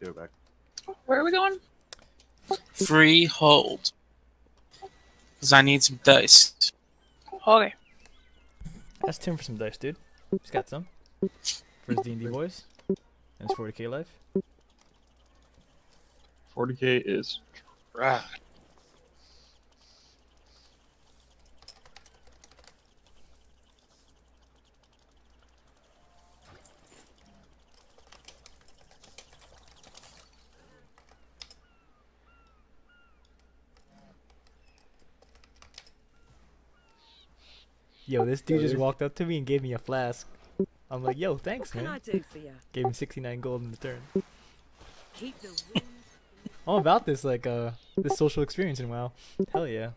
Give it back. Where are we going? Freehold. Cause I need some dice. Okay. Ask Tim for some dice, dude. He's got some. For his D&D boys. And his 40k life. 40k is trash. Yo, this dude just walked up to me and gave me a flask. I'm like, yo, thanks, What I man. do for you? Gave him 69 gold in return. Keep the wind I'm about this, like, uh, this social experience in WoW. Hell yeah.